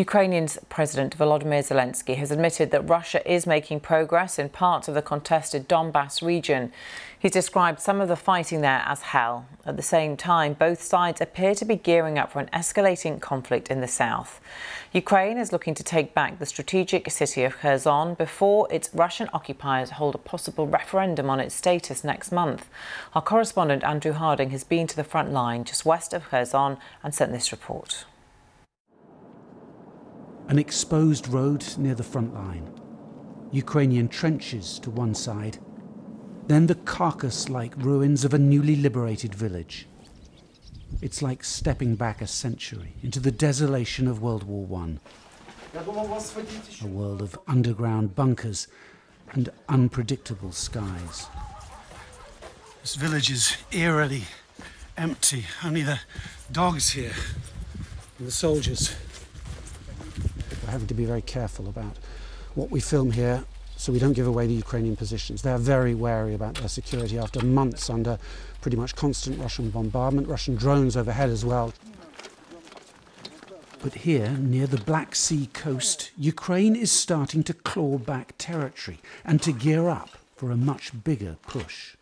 Ukrainian's President Volodymyr Zelensky has admitted that Russia is making progress in parts of the contested Donbas region. He's described some of the fighting there as hell. At the same time, both sides appear to be gearing up for an escalating conflict in the south. Ukraine is looking to take back the strategic city of Kherson before its Russian occupiers hold a possible referendum on its status next month. Our correspondent Andrew Harding has been to the front line just west of Kherson and sent this report an exposed road near the front line, Ukrainian trenches to one side, then the carcass like ruins of a newly liberated village. It's like stepping back a century into the desolation of World War I. A world of underground bunkers and unpredictable skies. This village is eerily empty. Only the dogs here and the soldiers we're having to be very careful about what we film here so we don't give away the Ukrainian positions. They're very wary about their security after months under pretty much constant Russian bombardment, Russian drones overhead as well. But here, near the Black Sea coast, Ukraine is starting to claw back territory and to gear up for a much bigger push.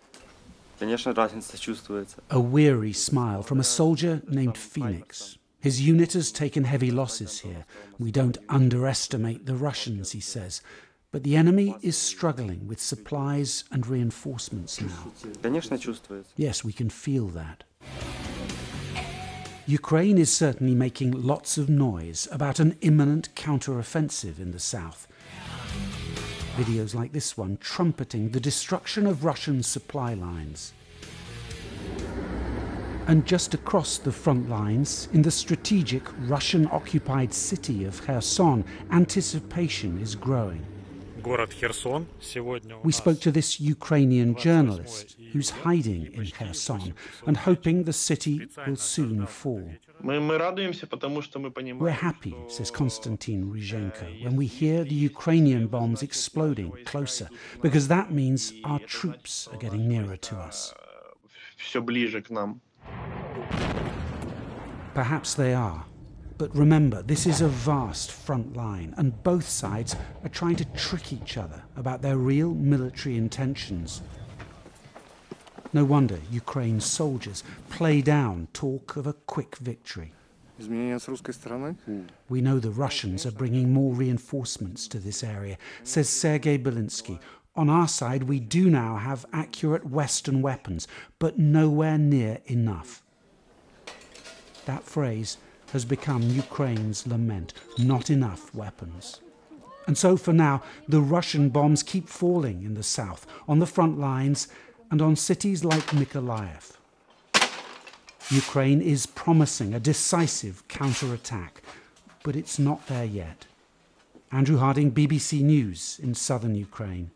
A weary smile from a soldier named Phoenix, his unit has taken heavy losses here. We don't underestimate the Russians, he says. But the enemy is struggling with supplies and reinforcements now. Yes, we can feel that. Ukraine is certainly making lots of noise about an imminent counter-offensive in the south. Videos like this one trumpeting the destruction of Russian supply lines. And just across the front lines, in the strategic Russian-occupied city of Kherson, anticipation is growing. We spoke to this Ukrainian journalist who's hiding in Kherson and hoping the city will soon fall. We're happy, says Konstantin Ryzhenko, when we hear the Ukrainian bombs exploding closer, because that means our troops are getting nearer to us. Perhaps they are. But remember, this is a vast front line, and both sides are trying to trick each other about their real military intentions. No wonder Ukraine's soldiers play down talk of a quick victory. We know the Russians are bringing more reinforcements to this area, says Sergei Belinsky. On our side, we do now have accurate Western weapons, but nowhere near enough. That phrase has become Ukraine's lament not enough weapons. And so for now, the Russian bombs keep falling in the south, on the front lines, and on cities like Mykolaiv. Ukraine is promising a decisive counterattack, but it's not there yet. Andrew Harding, BBC News in southern Ukraine.